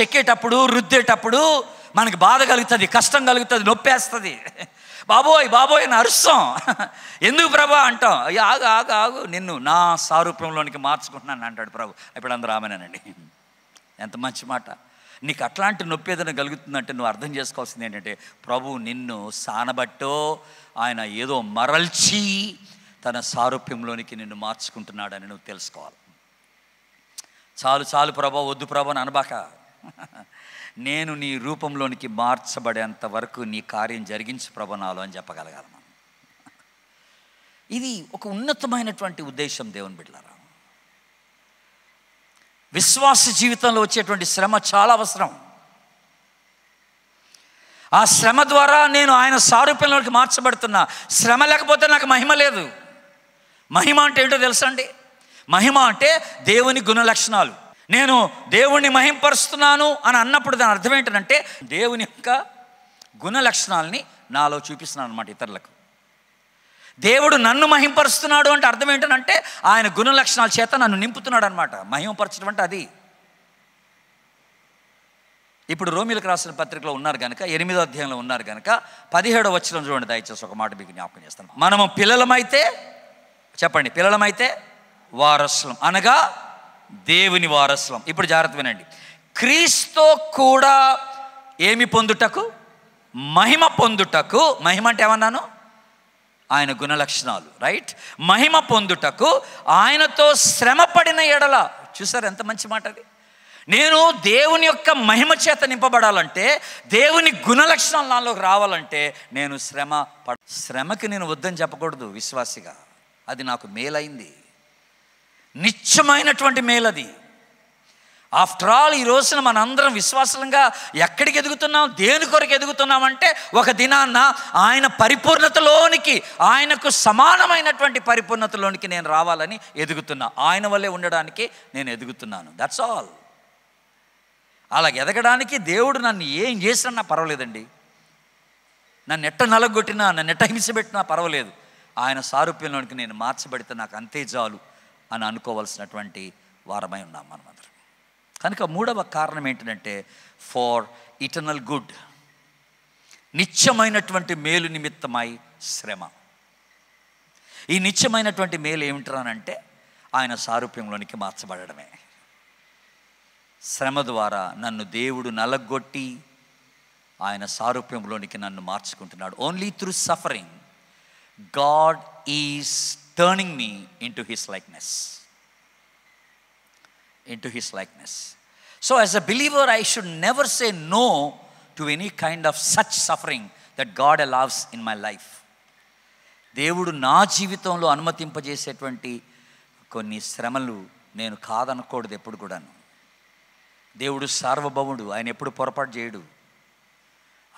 చెక్కేటప్పుడు రుద్దేటప్పుడు మనకి బాధ కలుగుతుంది కష్టం కలుగుతుంది నొప్పేస్తుంది. బాబోయ్ బాబోయ్ అని అరుస్తాం. ఎందుకు ప్రభా అంటాం? ఆగు ఆగు ఆగు. నిన్ను నా సారూప్యంలోనికి మార్చుకుంటున్నాను అంటాడు ప్రభు. ఇప్పుడు అందరూ ఆమెనండి. ఎంత మంచి మాట. నీకు అట్లాంటి నొప్పి ఏదైనా కలుగుతుందంటే నువ్వు అర్థం చేసుకోవాల్సింది ఏంటంటే ప్రభు నిన్ను సానబట్టో ఆయన ఏదో మరల్చి తన సారూప్యంలోనికి నిన్ను మార్చుకుంటున్నాడని నువ్వు తెలుసుకోవాలి. చాలు చాలు ప్రభా వద్దు ప్రభా అని అనబాక. నేను నీ రూపంలోనికి మార్చబడేంత వరకు నీ కార్యం జరిగించు ప్రభనాలు అని చెప్పగలగాలి మనం. ఇది ఒక ఉన్నతమైనటువంటి ఉద్దేశం దేవుని బిడ్డలారా. విశ్వాస జీవితంలో వచ్చేటువంటి శ్రమ చాలా అవసరం. ఆ శ్రమ ద్వారా నేను ఆయన సారూప్యంలోకి మార్చబడుతున్నా. శ్రమ లేకపోతే నాకు మహిమ లేదు. మహిమ అంటే ఏంటో తెలుసండి మహిమ అంటే దేవుని గుణ లక్షణాలు నేను దేవుణ్ణి మహింపరుస్తున్నాను అని అన్నప్పుడు దాని అర్థం ఏంటంటే దేవుని యొక్క గుణ లక్షణాలని నాలో చూపిస్తున్నాను అనమాట ఇతరులకు. దేవుడు నన్ను మహింపరుస్తున్నాడు అంటే అర్థం ఏంటంటే ఆయన గుణ లక్షణాల చేత నన్ను నింపుతున్నాడు అనమాట మహింపరచడం అంటే అది. ఇప్పుడు రోమిలకు రాసిన పత్రికలో ఉన్నారు కనుక ఎనిమిదో అధ్యాయంలో ఉన్నారు కనుక పదిహేడో వచ్చిన చూడండి దయచేసి ఒక మాట మీకు జ్ఞాపకం చేస్తాను. మనము పిల్లలమైతే చెప్పండి పిల్లలమైతే వారసులం అనగా దేవుని వారసులం. ఇప్పుడు జాగ్రత్త వినండి. క్రీస్తో కూడా ఏమి పొందుటకు? మహిమ పొందుటకు. మహిమ అంటే ఏమన్నాను? ఆయన గుణ లక్షణాలు రైట్ మహిమ పొందుటకు ఆయనతో శ్రమపడిన ఎడల. చూసారు ఎంత మంచి మాట అది? నేను దేవుని యొక్క మహిమ చేత నింపబడాలంటే దేవుని గుణ లక్షణాలు నాలోకి రావాలంటే నేను శ్రమ పడ శ్రమకి నేను వద్దని చెప్పకూడదు విశ్వాసిగా. అది నాకు మేలైంది. నిత్యమైనటువంటి మేలది. ఆఫ్టర్ ఆల్ ఈ రోజున మనందరం విశ్వాసంగా ఎక్కడికి ఎదుగుతున్నాం దేని కొరకు ఎదుగుతున్నామంటే ఒక దినాన్న ఆయన పరిపూర్ణతలోనికి ఆయనకు సమానమైనటువంటి పరిపూర్ణతలోనికి నేను రావాలని ఎదుగుతున్నా. ఆయన వల్లే ఉండడానికి నేను ఎదుగుతున్నాను. దట్స్ ఆల్ అలా ఎదగడానికి దేవుడు నన్ను ఏం చేసినా పర్వాలేదండి. నన్ను ఎట్ట నలగొట్టినా నన్ను ఎట్ట హింసపెట్టినా పర్వాలేదు. ఆయన సారూప్యంలోనికి నేను మార్చబడితే నాకు అంతే చాలు. అని అనుకోవాల్సినటువంటి వారమై ఉన్నాం మనమందరం. కనుక మూడవ కారణం ఏంటంటే ఫార్ ఇటర్నల్ గుడ్ నిత్యమైనటువంటి మేలు నిమిత్తమై శ్రమ. ఈ నిత్యమైనటువంటి మేలు ఏమిటరానంటే ఆయన సారూప్యంలోనికి మార్చబడమే శ్రమ ద్వారా నన్ను దేవుడు నలగొట్టి ఆయన సారూప్యంలోనికి నన్ను మార్చుకుంటున్నాడు. Only through suffering God is turning me into his likeness into his likeness. So, as a believer, I should never say no to any kind of such suffering that God allows in my life. దేవుడు నా జీవితంలో అనుమతింపజేసేటువంటి కొన్ని శ్రమలు నేను కాదనకూడదు ఎప్పుడు కూడాను దేవుడు సార్వభౌముడు ఆయన ఎప్పుడు పొరపాటు చేయడు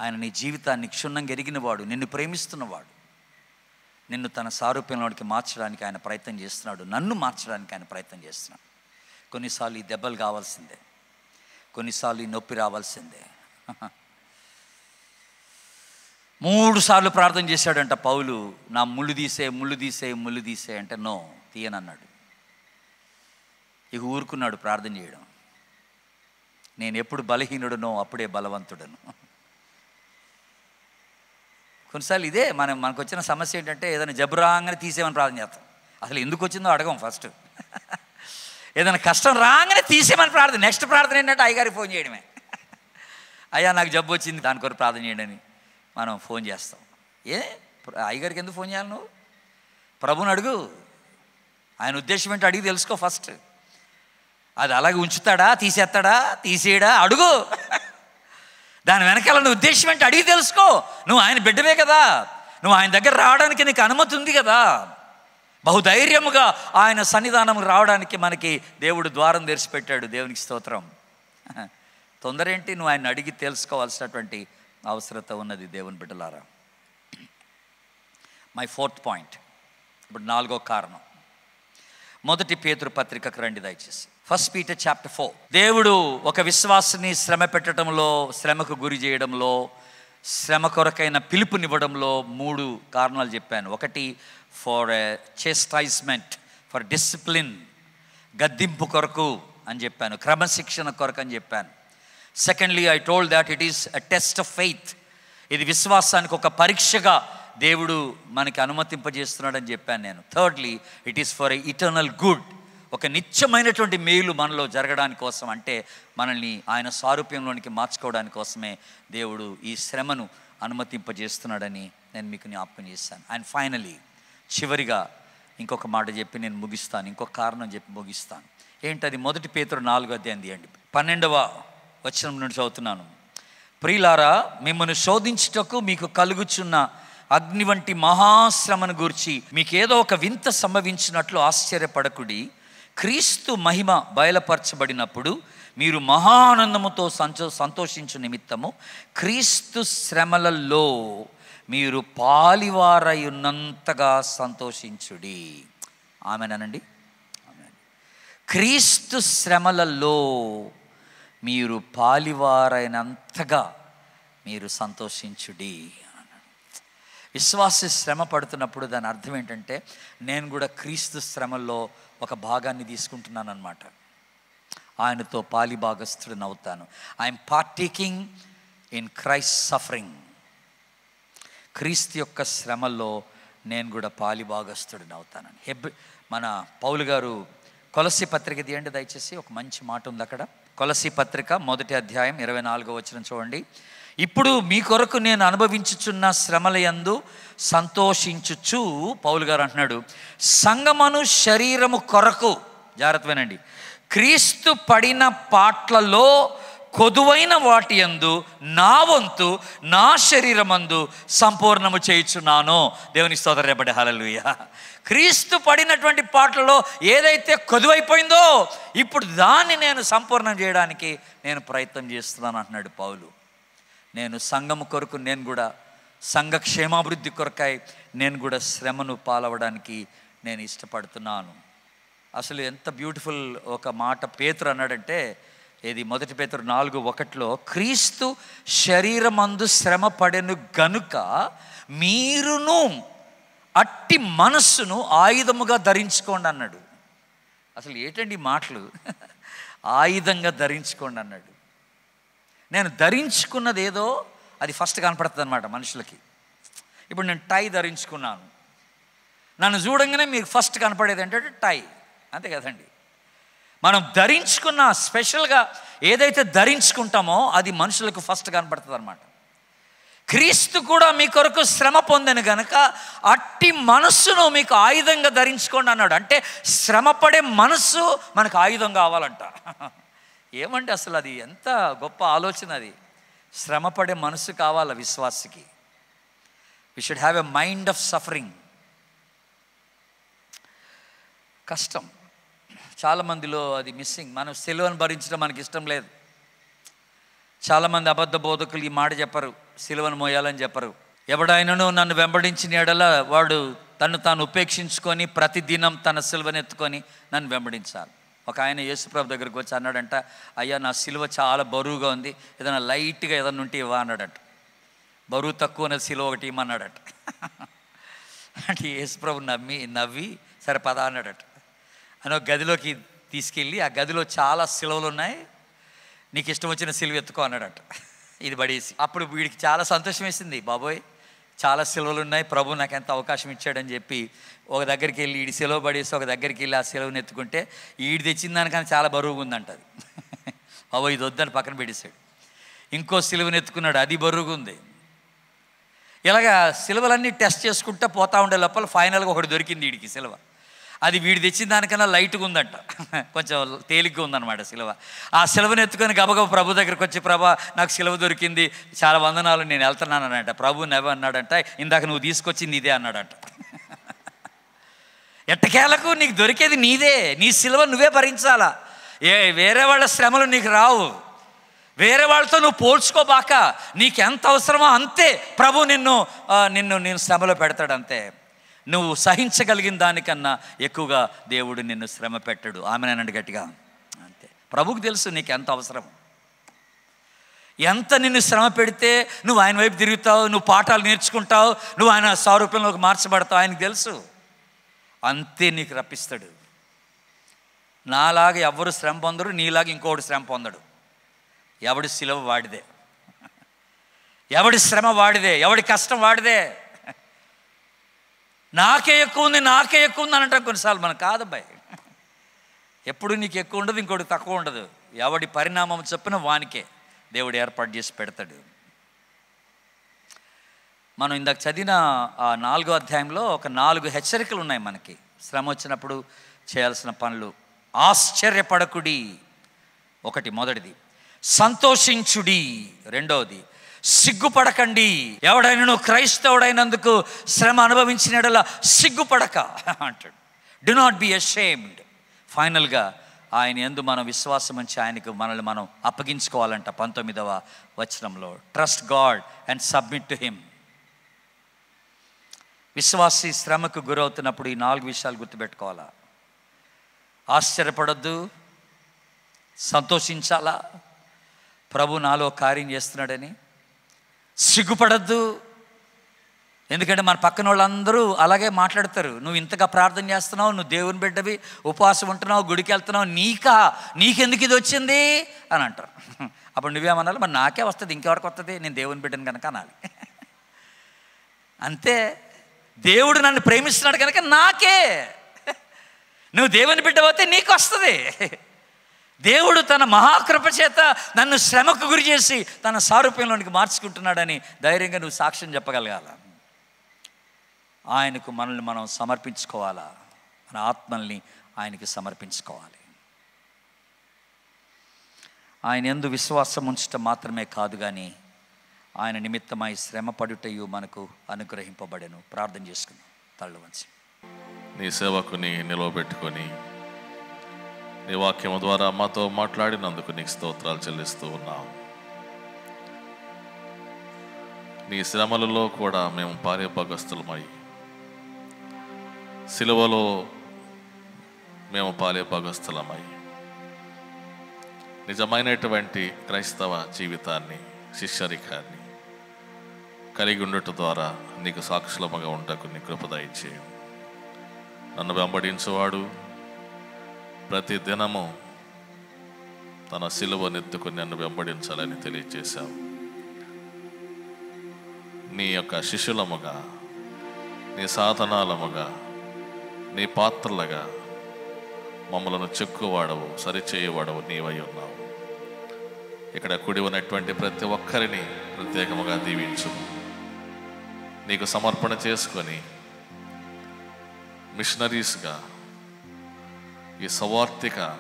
ఆయన నీ జీవితాన్ని క్షుణ్ణంగా ఎరిగినవాడు నిన్ను ప్రేమిస్తున్నవాడు నిన్ను తన సారూప్యంలోనికి మార్చడానికి ఆయన ప్రయత్నం చేస్తున్నాడు. నన్ను మార్చడానికి ఆయన ప్రయత్నం చేస్తున్నాడు. కొన్నిసార్లు ఈ దెబ్బలు కావాల్సిందే. కొన్నిసార్లు ఈ నొప్పి రావాల్సిందే. మూడు సార్లు ప్రార్థన చేశాడంట పౌలు నా ముళ్ళు తీసే ముళ్ళు తీసే ముళ్ళు తీసే అంటే నో తీయనన్నాడు ఇక ఊరుకున్నాడు ప్రార్థన చేయడం. నేను ఎప్పుడు బలహీనుడునో అప్పుడే బలవంతుడను. కొన్నిసార్లు ఇదే మనం మనకు వచ్చిన సమస్య ఏంటంటే ఏదైనా జబురాగానే తీసేయమని ప్రార్థన చేస్తాం. అసలు ఎందుకు వచ్చిందో అడగం ఫస్ట్. ఏదైనా కష్టం రాగానే తీసేయమని ప్రార్థన నెక్స్ట్ ప్రార్థన ఏంటంటే అయ్యగారికి ఫోన్ చేయడమే. అయ్యా నాకు జబ్బు వచ్చింది దాని కొరకు ప్రార్థన చేయండి అని మనం ఫోన్ చేస్తాం. ఏ? అయ్యగారికి ఎందుకు ఫోన్ చేయాలి నువ్వు? ప్రభుని అడుగు. ఆయన ఉద్దేశం ఏంటో అడిగి తెలుసుకో ఫస్ట్. అది అలాగే ఉంచుతాడా తీసేస్తాడా తీసేయడా అడుగు. దాని వెనకాల నువ్వు ఉద్దేశం ఏంటి? అడిగి తెలుసుకో. నువ్వు ఆయన బిడ్డవే కదా. నువ్వు ఆయన దగ్గర రావడానికి నీకు అనుమతి ఉంది కదా. బహుధైర్యముగా ఆయన సన్నిధానం రావడానికి మనకి దేవుడు ద్వారం తెరిచిపెట్టాడు దేవునికి స్తోత్రం. తొందర ఏంటి? నువ్వు ఆయన అడిగి తెలుసుకోవాల్సినటువంటి అవసరత ఉన్నది దేవుని బిడ్డలారా. మై ఫోర్త్ పాయింట్ ఇప్పుడు నాలుగో కారణం. మొదటి పేతురు పత్రికకు రండి దయచేసి. ఫస్ట్ పీటర్ చాప్టర్ ఫోర్ దేవుడు ఒక విశ్వాసని శ్రమ పెట్టడంలో శ్రమకు గురి చేయడంలో శ్రమ కొరకైన పిలుపునివ్వడంలో మూడు కారణాలు చెప్పాను. ఒకటి ఫర్ చేస్టైజ్మెంట్ ఫర్ డిసిప్లిన్ గద్దింపు కొరకు అని చెప్పాను క్రమశిక్షణ కొరకు అని చెప్పాను. Secondly I told that it is a test of faith ఇది విశ్వాసానికి ఒక పరీక్షగా దేవుడు మనకి అనుమతింపజేస్తున్నాడని చెప్పాను నేను. Thirdly it is for a eternal good ఒక నిత్యమైనటువంటి మేలు మనలో జరగడానికి కోసం అంటే మనల్ని ఆయన సారూప్యంలోనికి మార్చుకోవడానికి కోసమే దేవుడు ఈ శ్రమను అనుమతింపజేస్తున్నాడని నేను మీకు జ్ఞాపకం చేస్తాను అండ్ ఫైనలీ చివరిగా ఇంకొక మాట చెప్పి నేను ముగిస్తాను. ఇంకొక కారణం చెప్పి ముగిస్తాను. ఏంటది మొదటి పేతురు నాలుగో అధ్యాయం తీయండి. పన్నెండవ వచనం నుండి చదువుతున్నాను. ప్రియులారా మిమ్మల్ని శోధించుటకు మీకు కలుగుచున్న అగ్ని వంటి మహాశ్రమను గూర్చి మీకు ఏదో ఒక వింత సంభవించినట్లు ఆశ్చర్యపడకుడి. క్రీస్తు మహిమ బయలుపరచబడినప్పుడు మీరు మహానందముతో సంతో సంతోషించు నిమిత్తము క్రీస్తు శ్రమలలో మీరు పాలివారయున్నంతగా సంతోషించుడి. ఆమెనండి. క్రీస్తు శ్రమలలో మీరు పాలివారైనంతగా మీరు సంతోషించుడి. అన్నాడు. విశ్వాసి శ్రమ పడుతున్నప్పుడు దాని అర్థం ఏంటంటే నేను కూడా క్రీస్తు శ్రమల్లో ఒక భాగాన్ని తీసుకుంటున్నాను అనమాట ఆయనతో పాలిభాగస్థుడిని అవుతాను. I'm partaking in Christ suffering క్రీస్తు యొక్క శ్రమల్లో నేను కూడా పాలిభాగస్థుడిని అవుతానని. హెబ్ మన పౌలు గారు కొలసి పత్రిక తీయండి దయచేసి. ఒక మంచి మాట ఉంది అక్కడ. కొలసి పత్రిక మొదటి అధ్యాయం ఇరవై నాలుగో వచ్చిన చూడండి. ఇప్పుడు మీ కొరకు నేను అనుభవించుచున్న శ్రమల యందు సంతోషించుచు పౌలు గారు అంటున్నాడు. సంగమను శరీరము కొరకు జాగ్రత్తమేనండి క్రీస్తు పడిన పాట్లలో కొదువైన వాటి యందు నా వంతు నా శరీరమందు సంపూర్ణము చేయుచున్నాను. దేవుని స్తోత్రపడే హలలుయ క్రీస్తు పడినటువంటి పాటలలో ఏదైతే కొదువైపోయిందో ఇప్పుడు దాన్ని నేను సంపూర్ణం చేయడానికి నేను ప్రయత్నం చేస్తున్నాను అంటున్నాడు పౌలు. నేను సంఘము కొరకు నేను కూడా సంఘ క్షేమాభివృద్ధి కొరకై నేను కూడా శ్రమను పాలవడానికి నేను ఇష్టపడుతున్నాను. అసలు ఎంత బ్యూటిఫుల్ ఒక మాట పేతురు అన్నాడంటే ఇది మొదటి పేతురు నాలుగు ఒకటిలో క్రీస్తు శరీరమందు శ్రమ పడెను గనుక మీరును అట్టి మనస్సును ఆయుధముగా ధరించుకోండి అన్నాడు. అసలు ఏంటండి మాటలు? ఆయుధంగా ధరించుకోండి అన్నాడు. నేను ధరించుకున్నది ఏదో అది ఫస్ట్ కనపడుతుంది అనమాట మనుషులకి. ఇప్పుడు నేను టై ధరించుకున్నాను. నన్ను చూడంగానే మీకు ఫస్ట్ కనపడేది ఏంటంటే టై. అంతే కదండి. మనం ధరించుకున్న స్పెషల్గా ఏదైతే ధరించుకుంటామో అది మనుషులకు ఫస్ట్ కనపడుతుంది అనమాట క్రీస్తు కూడా మీ కొరకు శ్రమ పొందిన గనక అట్టి మనస్సును మీకు ఆయుధంగా ధరించుకోండి అన్నాడు. అంటే శ్రమపడే మనస్సు మనకు ఆయుధం కావాలంట. ఏమంటే అసలు అది? ఎంత గొప్ప ఆలోచన అది. శ్రమపడే మనసు కావాల విశ్వాసికి. We should have a mind of suffering కష్టం. చాలామందిలో అది మిస్సింగ్ మనం సిలువను భరించడం మనకి ఇష్టం లేదు. చాలామంది అబద్ధ బోధకులు ఈ మాట చెప్పరు. సిలువను మోయాలని చెప్పరు. ఎవడైనను నన్ను వెంబడించిన ఎడల వాడు తను తాను ఉపేక్షించుకొని ప్రతిదినం తన సిలువను ఎత్తుకొని నన్ను వెంబడించాలి. ఒక ఆయన యేసుప్రభు దగ్గరికి వచ్చి అన్నాడంట అయ్యా నా సిలువ చాలా బరువుగా ఉంది ఏదైనా లైట్గా ఏదైనా ఉంటే ఇవ్వ అన్నాడట. బరువు తక్కువ అనేది సిలువ ఒకటి ఇమ్మన్నాడట. అంటే యేసుప్రభు నమ్మి నవ్వి సరే పద అన్నాడట. అని ఒక గదిలోకి తీసుకెళ్ళి ఆ గదిలో చాలా సిలువలు ఉన్నాయి నీకు ఇష్టం వచ్చిన సిలువ ఎత్తుకో అన్నాడట. ఇది పడేసి. అప్పుడు వీడికి చాలా సంతోషం వేసింది బాబోయ్ చాలా సిలువలు ఉన్నాయి ప్రభు నాకు ఎంత అవకాశం ఇచ్చాడని చెప్పి ఒక దగ్గరికి వెళ్ళి ఈడి సిలువ పడేసి ఒక దగ్గరికి వెళ్ళి ఆ సెలవుని ఎత్తుకుంటే ఈడు తెచ్చిన దానికన్నా చాలా బరువుగా ఉందంట అది. అవో ఇది వద్దని పక్కన పెట్టేశాడు. ఇంకో సిలువను ఎత్తుకున్నాడు. అది బరువుగా ఉంది. ఇలాగా సిలువలన్నీ టెస్ట్ చేసుకుంటూ పోతా ఉండే లోపల ఫైనల్గా ఒకటి దొరికింది వీడికి సిలువ. అది వీడు తెచ్చిన దానికన్నా లైట్గా ఉందంట. కొంచెం తేలిగ్గా ఉందన్నమాట సిలువ ఆ సిలువను ఎత్తుకొని గబగబ ప్రభు దగ్గరికి వచ్చి ప్రభా నాకు సిలువ దొరికింది చాలా వందనాలు నేను వెళ్తున్నాను ప్రభు నెవ అన్నాడంట ఇందాక నువ్వు తీసుకొచ్చింది ఇదే అన్నాడంట. ఎట్టకేలకు నీకు దొరికేది నీదే నీ సిలువ నువ్వే భరించాలా? ఏ వేరే వాళ్ళ శ్రమలు నీకు రావు. వేరే వాళ్ళతో నువ్వు పోల్చుకోబాక నీకు ఎంత అవసరమో అంతే ప్రభు నిన్ను నిన్ను నేను శ్రమలో పెడతాడు అంతే నువ్వు సహించగలిగిన దానికన్నా ఎక్కువగా దేవుడు నిన్ను శ్రమ పెట్టడు. ఆమెనండి గట్టిగా. అంతే. ప్రభుకు తెలుసు నీకు ఎంత అవసరం. ఎంత నిన్ను శ్రమ పెడితే నువ్వు ఆయన వైపు తిరుగుతావు నువ్వు పాఠాలు నేర్చుకుంటావు నువ్వు ఆయన స్వరూపంలోకి మార్చబడతావు ఆయనకు తెలుసు. అంతే నీకు రప్పిస్తాడు. నాలాగా ఎవ్వరు శ్రమ పొందరు నీలాగా ఇంకోటి శ్రమ పొందడు. ఎవడి సిలవ వాడిదే. ఎవడి శ్రమ వాడిదే ఎవడి కష్టం వాడిదే. నాకే ఎక్కువ ఉంది నాకే ఎక్కువ ఉంది అని అంటాం కొన్నిసార్లు. మనం కాదబ్బాయి ఎప్పుడు నీకు ఎక్కువ ఉండదు ఇంకోటి తక్కువ ఉండదు. ఎవడి పరిణామం చెప్పిన వానికే. దేవుడు ఏర్పాటు చేసి పెడతాడు. మనం ఇందాక చదివిన ఆ నాలుగో అధ్యాయంలో ఒక నాలుగు హెచ్చరికలు ఉన్నాయి మనకి. శ్రమ వచ్చినప్పుడు చేయాల్సిన పనులు. ఆశ్చర్యపడకుడి. ఒకటి మొదటిది. సంతోషించుడి. రెండవది సిగ్గుపడకండి. ఎవడైనా క్రైస్తవుడైనందుకు శ్రమ అనుభవించినడలా సిగ్గుపడక అంటాడు. డి నాట్ బి అషేమ్డ్ ఫైనల్గా ఆయన ఎందు మనం విశ్వాసం ఉంచి ఆయనకు మనల్ని మనం అప్పగించుకోవాలంట పంతొమ్మిదవ వచనంలో. Trust God and submit to him విశ్వాసి శ్రమకు గురవుతున్నప్పుడు ఈ నాలుగు విషయాలు గుర్తుపెట్టుకోవాలా? ఆశ్చర్యపడొద్దు. సంతోషించాలా? ప్రభు నాలో కార్యం చేస్తున్నాడని సిగ్గుపడద్దు. ఎందుకంటే మన పక్కన వాళ్ళందరూ అలాగే మాట్లాడతారు. నువ్వు ఇంతగా ప్రార్థన చేస్తున్నావు నువ్వు దేవుని బిడ్డవి ఉపవాసం ఉంటున్నావు గుడికి వెళ్తున్నావు నీకా? నీకెందుకు ఇది వచ్చింది? అని అంటారు. అప్పుడు నువ్వేమనాలి? మరి నాకే వస్తుంది ఇంకెవరికి వస్తుంది? నేను దేవుని బిడ్డను కనుక అనాలి. అంతే. దేవుడు నన్ను ప్రేమిస్తున్నాడు కనుక నాకే. నువ్వు దేవుని పోతే నీకు వస్తుంది దేవుడు తన మహాకృప చేత నన్ను శ్రమకు గురి చేసి తన సారూప్యంలోనికి మార్చుకుంటున్నాడని ధైర్యంగా నువ్వు సాక్ష్యం చెప్పగలగాల. ఆయనకు మనల్ని మనం సమర్పించుకోవాలా? మన ఆత్మల్ని ఆయనకి సమర్పించుకోవాలి. ఆయన ఎందు విశ్వాసం ఉంచటం మాత్రమే కాదు కానీ ఆయన నిమిత్తమై శ్రమ పడుటయు మనకు అనుగ్రహింపబడెను. ప్రార్థన చేసుకుని తళ్ళు వంచి నీ సేవకుని నిలవబెట్టుకొని నీ వాక్యము ద్వారా మాతో మాట్లాడినందుకు నీకు స్తోత్రాలు చెల్లిస్తూ ఉన్నాం. నీ శ్రమలలో కూడా మేము పాలేపగస్తులమై సిలువలో మేము పాలేపగస్తులమై నిజమైనటువంటి క్రైస్తవ జీవితాన్ని శిష్యరికాన్ని కలిగి ఉండటం ద్వారా నీకు సాక్షులముగా ఉండకు నీ కృపదయించేయం నన్ను వెంబడించువాడు ప్రతి దినము తన సిలువనెత్తుకుని నన్ను వెంబడించాలని తెలియచేశావు నీ యొక్క శిష్యులముగా నీ సాధనాలముగా నీ పాత్రలుగా మమ్మలను చెక్కువాడవు సరిచేయవాడవు నీవై ఉన్నావు. ఇక్కడ కుడి ఉన్నటువంటి ప్రతి ఒక్కరిని ప్రత్యేకముగా దీవించు. నీకు సమర్పణ చేసుకొని మిషనరీస్గా ఈ సవార్థిక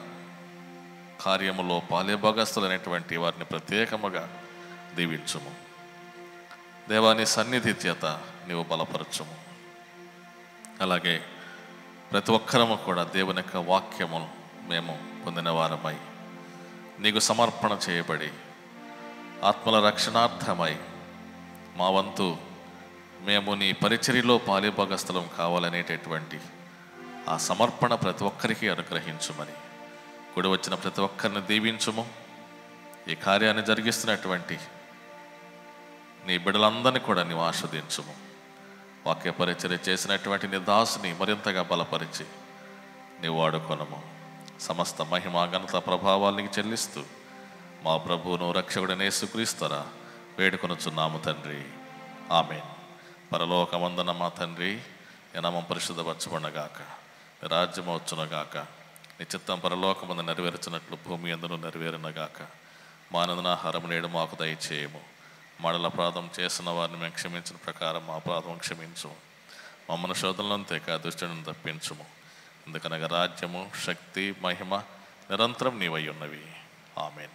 కార్యములో పాలేభాగస్తులైనటువంటి వారిని ప్రత్యేకముగా దీవించుము. దేవాని సన్నిధి చేత నీవు బలపరచుము. అలాగే ప్రతి ఒక్కరము కూడా దేవుని యొక్క వాక్యము మేము పొందిన వారమై నీకు సమర్పణ చేయబడి ఆత్మల రక్షణార్థమై మా వంతు మేము నీ పరిచర్యలో పాలిభాగస్థలం కావాలనేటటువంటి ఆ సమర్పణ ప్రతి ఒక్కరికి అనుగ్రహించమని. గుడి వచ్చిన ప్రతి ఒక్కరిని దీవించుము. ఈ కార్యాన్ని జరిగిస్తున్నటువంటి నీ బిడ్డలందరినీ కూడా నీవు ఆస్వాదించము. వాక్య పరిచర్య చేసినటువంటి నీ దాసుని మరింతగా బలపరిచి నీవు వాడుకొనము సమస్త మహిమ ఘనత ప్రభావాలకి చెల్లిస్తూ మా ప్రభువును రక్షకుడనే సుక్రీస్తరా వేడుకొనుచున్నాము తండ్రి. ఆమె పరలోకమందన మా తండ్రి ఎనమం పరిశుద్ధపరచబడగాక రాజ్యమవచ్చునగాక నీ చిత్తం పరలోకమందు నెరవేర్చినట్లు భూమి ఎందును నెరవేరినగాక. మానందనాహారం నేడు మాకు దయచేయము. మడల అపరాధం చేసిన వారిని మేము క్షమించిన ప్రకారం మా అపరాధం క్షమించము మమ్మల్ని శోధనలను తెక దుష్టులను తప్పించుము. ఎందుకనగా రాజ్యము శక్తి మహిమ నిరంతరం నీవై ఉన్నవి ఆమెన్.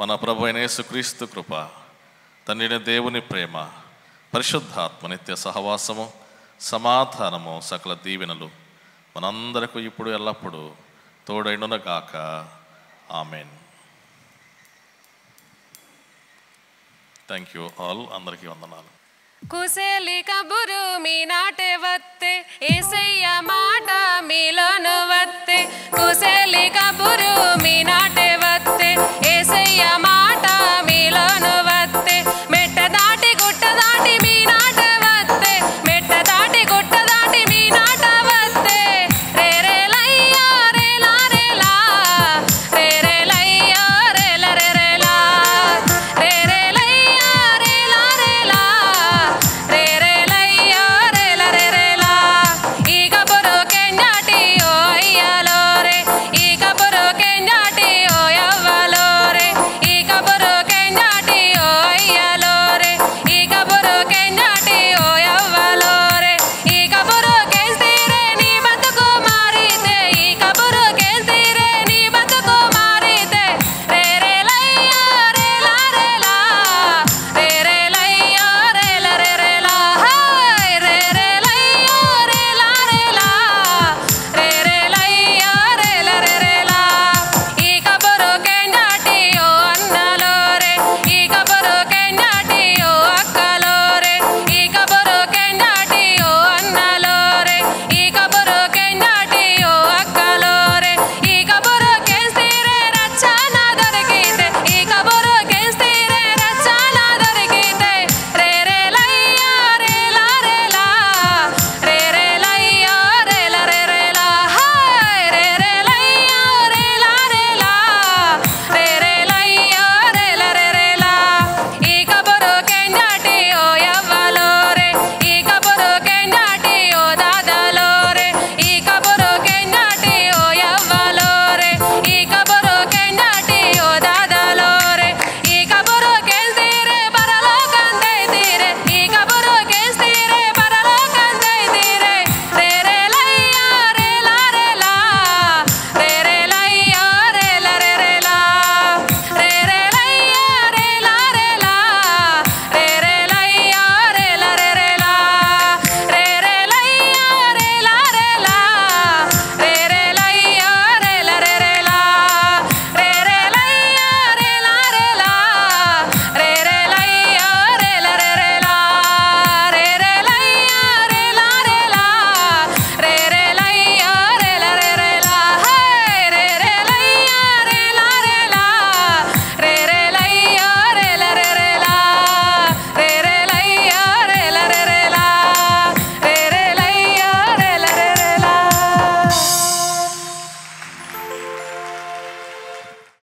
మన ప్రభు అయిన సుక్రీస్తు కృప తండ్రిని దేవుని ప్రేమ పరిశుద్ధాత్మ నిత్య సహవాసము సమాధానము సకల దీవెనలు మనందరకు ఇప్పుడు ఎల్లప్పుడూ తోడైనగాక ఆమెన్. థ్యాంక్ యూ ఆల్ అందరికీ వందనాలు. కుశలి కబురు మీ నాటే వత్తే ఏసయ్య మాట మీలోను వత్తే. కుశలి కబురు మీ నాటే వత్తే ఏసయ్య మాట మీలోను వత్తే